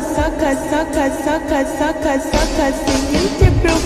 saca, saca, saca, saca, saca, saca, sem to prove.